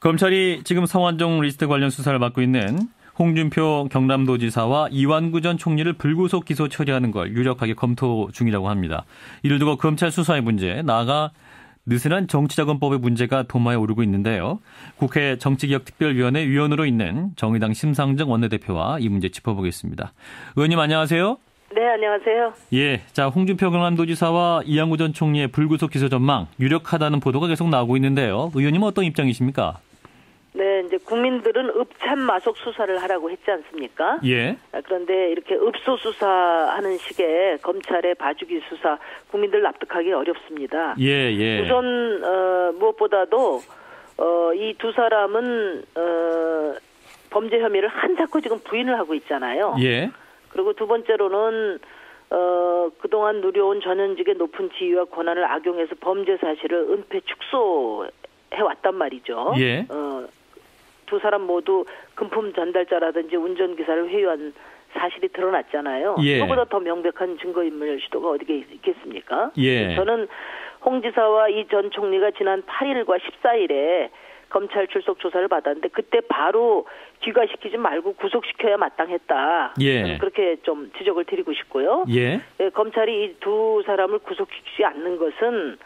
검찰이 지금 성완종 리스트 관련 수사를 맡고 있는 홍준표 경남도지사와 이완구 전 총리를 불구속 기소 처리하는 걸 유력하게 검토 중이라고 합니다. 이를 두고 검찰 수사의 문제, 나아가 느슨한 정치자금법의 문제가 도마에 오르고 있는데요. 국회 정치개혁특별위원회 위원으로 있는 정의당 심상정 원내대표와 이 문제 짚어보겠습니다. 의원님 안녕하세요. 네, 안녕하세요. 예, 자 홍준표 경남도지사와 이양구 전 총리의 불구속 기소 전망 유력하다는 보도가 계속 나오고 있는데요. 의원님은 어떤 입장이십니까? 국민들은 읍참 마속 수사를 하라고 했지 않습니까? 예. 아, 그런데 이렇게 읍소 수사하는 식의 검찰의 봐주기 수사 국민들 납득하기 어렵습니다. 예, 예. 우선 어, 무엇보다도 어, 이 두 사람은 어, 범죄 혐의를 한사코 지금 부인을 하고 있잖아요. 예. 그리고 두 번째로는 어, 그동안 누려온 전현직의 높은 지위와 권한을 악용해서 범죄 사실을 은폐 축소해 왔단 말이죠. 예. 어, 두 사람 모두 금품 전달자라든지 운전기사를 회유한 사실이 드러났잖아요. 예. 그보다 더 명백한 증거인멸 시도가 어디에 있겠습니까? 예. 저는 홍 지사와 이 전 총리가 지난 8일과 14일에 검찰 출석 조사를 받았는데 그때 바로 귀가시키지 말고 구속시켜야 마땅했다. 예. 그렇게 좀 지적을 드리고 싶고요. 예. 예, 검찰이 이 두 사람을 구속시키지 않는 것은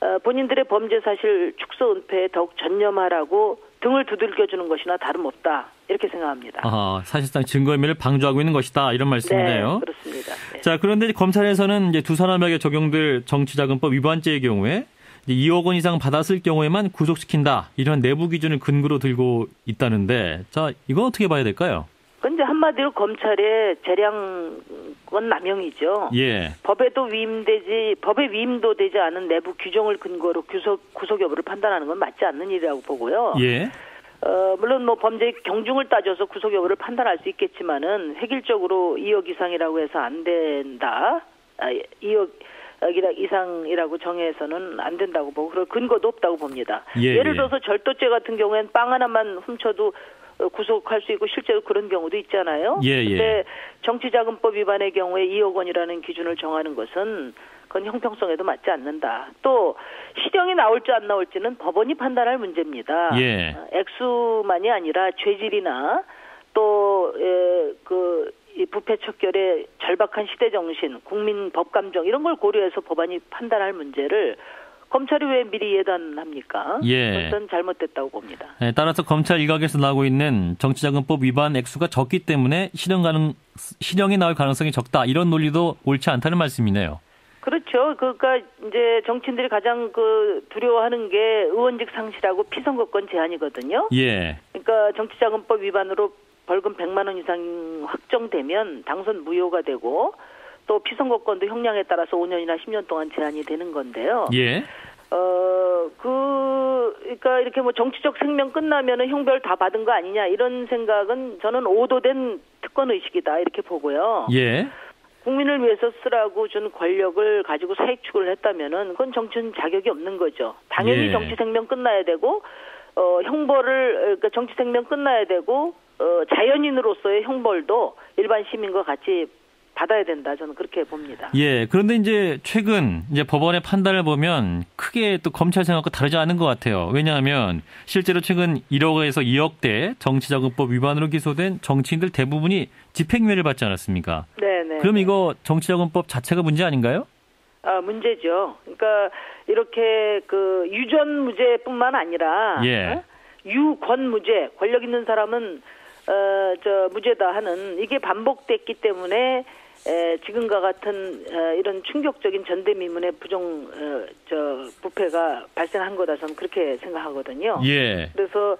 어, 본인들의 범죄 사실 축소 은폐에 더욱 전념하라고 등을 두들겨 주는 것이나 다름없다 이렇게 생각합니다. 아, 사실상 증거인멸을 방조하고 있는 것이다 이런 말씀이네요. 네, 그렇습니다. 네. 자, 그런데 검찰에서는 이제 두 사람에게 적용될 정치자금법 위반죄의 경우에 이제 2억 원 이상 받았을 경우에만 구속시킨다 이런 내부 기준을 근거로 들고 있다는데, 자, 이건 어떻게 봐야 될까요? 근데 한마디로 검찰의 재량 권 남용이죠. 예, 법에도 위임되지 법에 위임도 되지 않은 내부 규정을 근거로 구속 구속 여부를 판단하는 건 맞지 않는 일이라고 보고요. 예, 어, 물론 뭐 범죄 경중을 따져서 구속 여부를 판단할 수 있겠지만은 획일적으로 2억 이상이라고 해서 안 된다. 아, 2억 이상이라고 정해서는 안 된다고 보고 그럴 근거도 없다고 봅니다. 예, 를 예. 들어서 절도죄 같은 경우에는 빵 하나만 훔쳐도 어, 구속할 수 있고 실제로 그런 경우도 있잖아요. 예, 예. 근데 정치자금법 위반의 경우에 2억 원이라는 기준을 정하는 것은 그건 형평성에도 맞지 않는다. 또 실형이 나올지 안 나올지는 법원이 판단할 문제입니다. 예. 어, 액수만이 아니라 죄질이나 또그 이 부패 척결의 절박한 시대 정신, 국민 법 감정 이런 걸 고려해서 법안이 판단할 문제를 검찰이 왜 미리 예단합니까? 예. 그것은 잘못됐다고 봅니다. 예, 따라서 검찰 일각에서 나오고 있는 정치자금법 위반 액수가 적기 때문에 실형 가능 실형이 나올 가능성이 적다 이런 논리도 옳지 않다는 말씀이네요. 그렇죠. 그러니까 이제 정치인들이 가장 그 두려워하는 게 의원직 상실하고 피선거권 제한이거든요. 예, 그러니까 정치자금법 위반으로 벌금 100만 원 이상 확정되면 당선 무효가 되고 또 피선거권도 형량에 따라서 5년이나 10년 동안 제한이 되는 건데요. 예, 어, 그, 그러니까 이렇게 뭐 정치적 생명 끝나면은 형별 다 받은 거 아니냐 이런 생각은 저는 오도된 특권 의식이다 이렇게 보고요. 예, 국민을 위해서 쓰라고 준 권력을 가지고 사익 추구를 했다면은 그건 정치는 자격이 없는 거죠. 당연히 예. 정치 생명 끝나야 되고 어 형벌을 그러니까 정치 생명 끝나야 되고 어 자연인으로서의 형벌도 일반 시민과 같이 받아야 된다. 저는 그렇게 봅니다. 예. 그런데 이제 최근 이제 법원의 판단을 보면 크게 또 검찰 생각과 다르지 않은 것 같아요. 왜냐하면 실제로 최근 1억에서 2억대 정치자금법 위반으로 기소된 정치인들 대부분이 집행유예를 받지 않았습니까? 네, 네. 그럼 이거 정치자금법 자체가 문제 아닌가요? 아, 문제죠. 그러니까 이렇게 그 유전 무죄뿐만 아니라 예. 어? 유권 무죄 권력 있는 사람은 어 저 무죄다 하는 이게 반복됐기 때문에 에, 지금과 같은 어, 이런 충격적인 전대미문의 부정 어, 저 부패가 발생한 거다 저는 그렇게 생각하거든요. 예. 그래서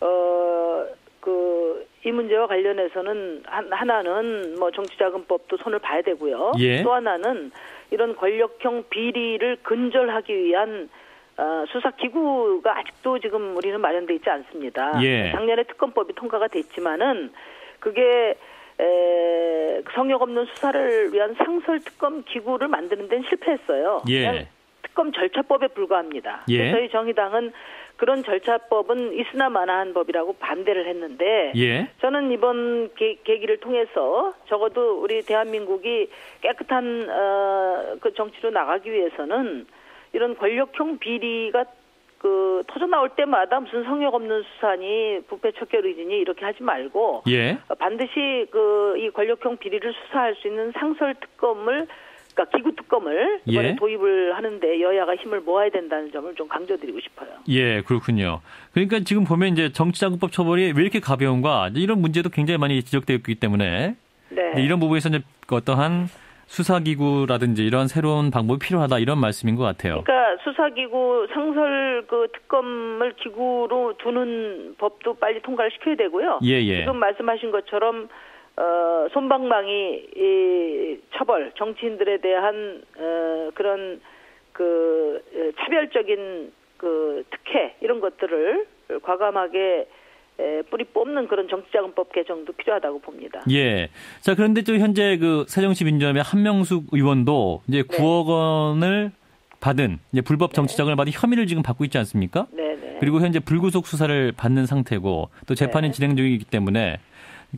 어 그 이 문제와 관련해서는 한, 하나는 뭐 정치자금법도 손을 봐야 되고요. 예. 또 하나는 이런 권력형 비리를 근절하기 위한 어, 수사 기구가 아직도 지금 우리는 마련돼 있지 않습니다. 예. 작년에 특검법이 통과가 됐지만은 그게 에, 성역 없는 수사를 위한 상설 특검 기구를 만드는 데는 실패했어요. 예. 특검 절차법에 불과합니다. 예. 저희 정의당은 그런 절차법은 있으나 마나한 법이라고 반대를 했는데 예. 저는 이번 계, 계기를 통해서 적어도 우리 대한민국이 깨끗한 어, 그 정치로 나가기 위해서는 이런 권력형 비리가 그 터져 나올 때마다 무슨 성역 없는 수사니 부패 척결 의진이 이렇게 하지 말고 예. 반드시 그 이 권력형 비리를 수사할 수 있는 상설 특검을 그러니까 기구 특검을 이번에 예. 도입을 하는데 여야가 힘을 모아야 된다는 점을 좀 강조드리고 싶어요. 예, 그렇군요. 그러니까 지금 보면 이제 정치자금법 처벌이 왜 이렇게 가벼운가 이런 문제도 굉장히 많이 지적되어 있기 때문에 네. 이런 부분에서 이제 어떠한 수사기구라든지 이런 새로운 방법이 필요하다 이런 말씀인 것 같아요. 그러니까 수사기구 상설 그 특검을 기구로 두는 법도 빨리 통과를 시켜야 되고요. 예, 예. 지금 말씀하신 것처럼 어, 손방망이 이 처벌 정치인들에 대한 어, 그런 그 어, 차별적인 그 특혜 이런 것들을 과감하게 에, 뿌리 뽑는 그런 정치자금법 개정도 필요하다고 봅니다. 예. 자, 그런데 또 현재 그 새정치민주연합의 한명숙 의원도 이제 네. 9억 원을 받은 이제 불법 정치자금을 받은 혐의를 지금 받고 있지 않습니까? 네네. 그리고 현재 불구속 수사를 받는 상태고 또 재판이 네. 진행 중이기 때문에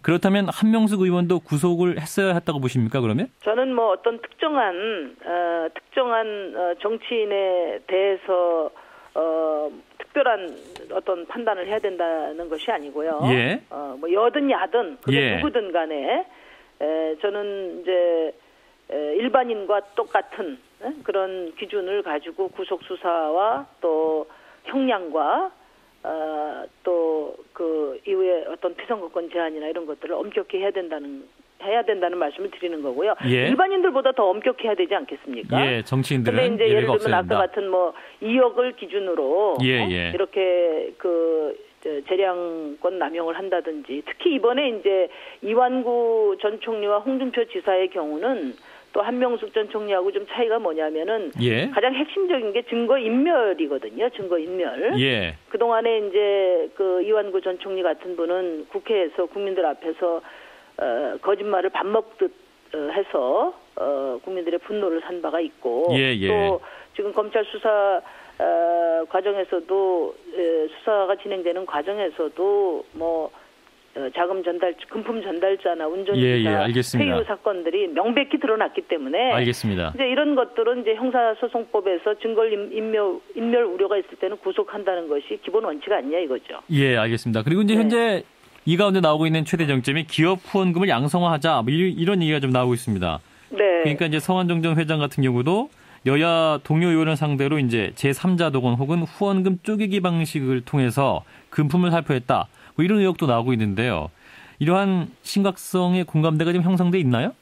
그렇다면 한명숙 의원도 구속을 했어야 했다고 보십니까? 그러면? 저는 뭐 어떤 특정한 어, 특정한 어, 정치인에 대해서 어, 특별한 어떤 판단을 해야 된다는 것이 아니고요. 예. 어, 뭐 여든 야든 그게 예. 누구든 간에 에, 저는 이제 에, 일반인과 똑같은 에? 그런 기준을 가지고 구속 수사와 또 형량과 어, 또그 이후에 어떤 피선거권 제한이나 이런 것들을 엄격히 해야 된다는 해야 된다는 말씀을 드리는 거고요. 예. 일반인들보다 더 엄격히 해야 되지 않겠습니까? 예, 정치인들은 근데 이제 예를 들면 없어야 아까. 같은 뭐 2억을 기준으로 예, 어? 예. 이렇게 그 저, 재량권 남용을 한다든지 특히 이번에 이제 이완구 전 총리와 홍준표 지사의 경우는 또 한명숙 전 총리하고 좀 차이가 뭐냐면은 예. 가장 핵심적인 게 증거 인멸이거든요. 증거 인멸. 예. 그 동안에 이제 그 이완구 전 총리 같은 분은 국회에서 국민들 앞에서 어, 거짓말을 밥 먹듯 어, 해서 어, 국민들의 분노를 산 바가 있고 예, 예. 또 지금 검찰 수사 어, 과정에서도 에, 수사가 진행되는 과정에서도 뭐 어, 자금 전달, 금품 전달자나 운전기사 예, 예, 알겠습니다. 회유 사건들이 명백히 드러났기 때문에 알겠습니다. 이제 이런 것들은 이제 형사소송법에서 증거 인- 인멸 인멸 우려가 있을 때는 구속한다는 것이 기본 원칙 아니냐 이거죠. 예, 알겠습니다. 그리고 이제 네. 현재 이 가운데 나오고 있는 최대 정점이 기업 후원금을 양성화하자 뭐 이- 이런 얘기가 좀 나오고 있습니다. 네. 그러니까 이제 성한정전 회장 같은 경우도 여야 동료 의원을 상대로 이제 제3자 독원 혹은 후원금 쪼개기 방식을 통해서 금품을 살포했다. 뭐 이런 의혹도 나오고 있는데요. 이러한 심각성의 공감대가 좀 형성돼 있나요?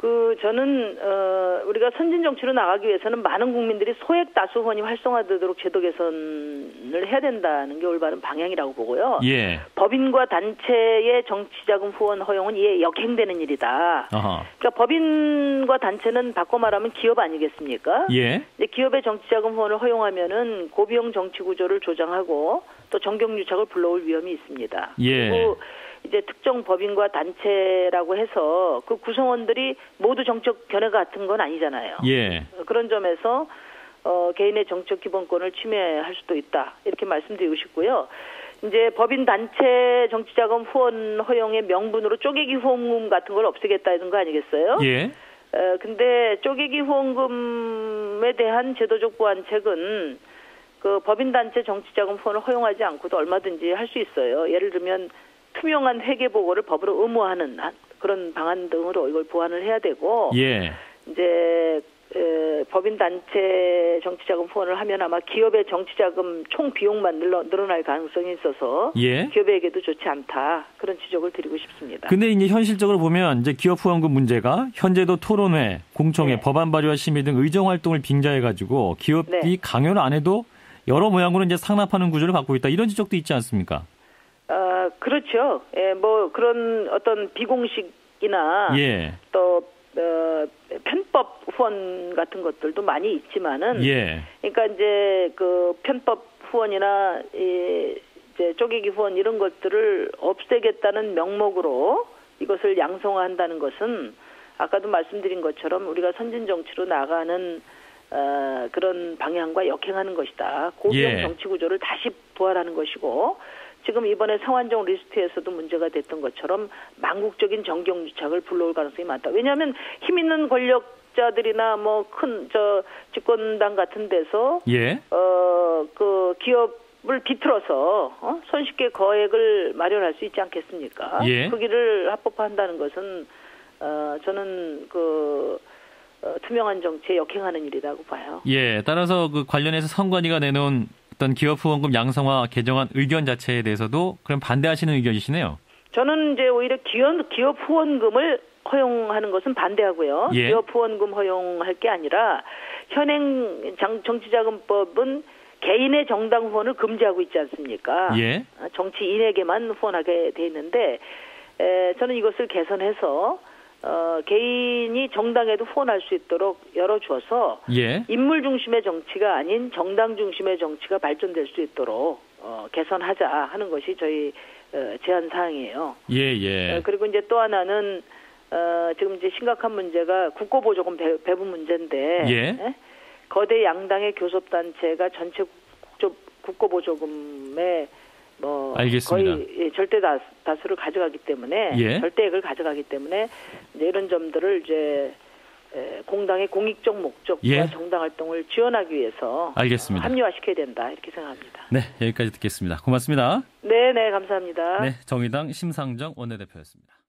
그 저는 어 우리가 선진 정치로 나가기 위해서는 많은 국민들이 소액 다수 후원이 활성화되도록 제도 개선을 해야 된다는 게 올바른 방향이라고 보고요. 예. 법인과 단체의 정치자금 후원 허용은 이에 역행되는 일이다. 아하. 그러니까 법인과 단체는 바꿔 말하면 기업 아니겠습니까? 예. 이제 기업의 정치자금 후원을 허용하면은 고비용 정치 구조를 조장하고 또 정경유착을 불러올 위험이 있습니다. 예. 그리고 이제 특정 법인과 단체라고 해서 그 구성원들이 모두 정적 견해 같은 건 아니잖아요. 예. 그런 점에서 어, 개인의 정적 기본권을 침해할 수도 있다 이렇게 말씀드리고 싶고요. 이제 법인 단체 정치자금 후원 허용의 명분으로 쪼개기 후원금 같은 걸 없애겠다는 거 아니겠어요? 예. 어, 근데 쪼개기 후원금에 대한 제도적 보완책은 그 법인 단체 정치자금 후원을 허용하지 않고도 얼마든지 할 수 있어요. 예를 들면 투명한 회계 보고를 법으로 의무화하는 한- 그런 방안 등으로 이걸 보완을 해야 되고 예. 이제 에, 법인 단체 정치자금 후원을 하면 아마 기업의 정치자금 총 비용만 늘어, 늘어날 가능성이 있어서 예. 기업에게도 좋지 않다 그런 지적을 드리고 싶습니다. 근데 이제 현실적으로 보면 이제 기업 후원금 문제가 현재도 토론회, 공청회, 네. 법안 발의와 심의 등 의정 활동을 빙자해 가지고 기업이 네. 강요를 안 해도 여러 모양으로 이제 상납하는 구조를 갖고 있다. 이런 지적도 있지 않습니까? 아, 그렇죠. 예, 뭐 그런 어떤 비공식이나 예. 또 어, 편법 후원 같은 것들도 많이 있지만은 예. 그러니까 이제 그 편법 후원이나 이 이제 쪼개기 후원 이런 것들을 없애겠다는 명목으로 이것을 양성화한다는 것은 아까도 말씀드린 것처럼 우리가 선진 정치로 나가는 어, 그런 방향과 역행하는 것이다. 고비용 예. 정치 구조를 다시 부활하는 것이고 지금 이번에 성완종 리스트에서도 문제가 됐던 것처럼 망국적인 정경유착을 불러올 가능성이 많다. 왜냐하면 힘 있는 권력 기업자들이나 뭐 큰 저 집권당 같은 데서 예. 어그 기업을 비틀어서 어? 손쉽게 거액을 마련할 수 있지 않겠습니까? 예. 그 길을 합법화한다는 것은 어 저는 그 어, 투명한 정치에 역행하는 일이라고 봐요. 예. 따라서 그 관련해서 선관위가 내놓은 어떤 기업 후원금 양성화 개정안 의견 자체에 대해서도 그럼 반대하시는 의견이시네요. 저는 이제 오히려 기업, 기업 후원금을 허용하는 것은 반대하고요. 예. 기업 후원금 허용할 게 아니라 현행 장- 정치자금법은 개인의 정당 후원을 금지하고 있지 않습니까? 예. 아, 정치인에게만 후원하게 돼 있는데 에, 저는 이것을 개선해서 어, 개인 이 정당에도 후원할 수 있도록 열어주어서 예. 인물 중심의 정치가 아닌 정당 중심의 정치가 발전될 수 있도록 어, 개선하자 하는 것이 저희 어, 제안 사항이에요. 예, 예. 어, 그리고 이제 또 하나는 어, 지금 이제 심각한 문제가 국고보조금 배, 배분 문제인데 예. 거대 양당의 교섭단체가 전체 국조, 국고보조금의 뭐 알겠습니다. 거의 예, 절대 다수, 다수를 가져가기 때문에 예. 절대액을 가져가기 때문에 이제 이런 점들을 이제 에, 공당의 공익적 목적과 예. 정당 활동을 지원하기 위해서 알겠습니다. 합리화시켜야 된다 이렇게 생각합니다. 네, 여기까지 듣겠습니다. 고맙습니다. 네, 네, 감사합니다. 네, 정의당 심상정 원내대표였습니다.